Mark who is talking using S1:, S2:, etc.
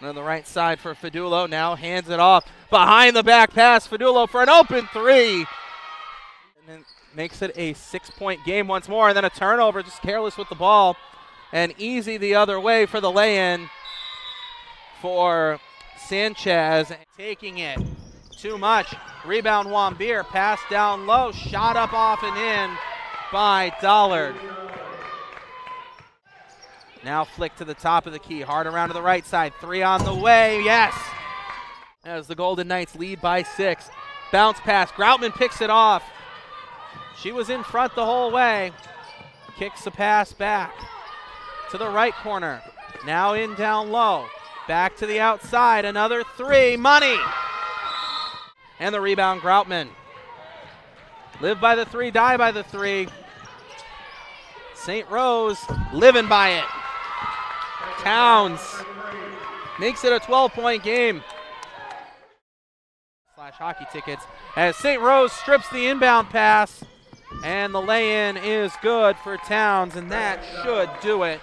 S1: On the right side for Fadulo. Now hands it off. Behind the back pass. Fadulo for an open three. And then makes it a six point game once more. And then a turnover. Just careless with the ball. And easy the other way for the lay in for Sanchez. Taking it. Too much. Rebound Wambeer. Pass down low. Shot up off and in by Dollard. Now flick to the top of the key. Hard around to the right side. Three on the way. Yes. As the Golden Knights lead by six. Bounce pass. Groutman picks it off. She was in front the whole way. Kicks the pass back to the right corner. Now in down low. Back to the outside. Another three. Money. And the rebound, Groutman. Live by the three, die by the three. St. Rose living by it. Towns makes it a 12 point game. Slash hockey tickets as St. Rose strips the inbound pass, and the lay in is good for Towns, and that should do it.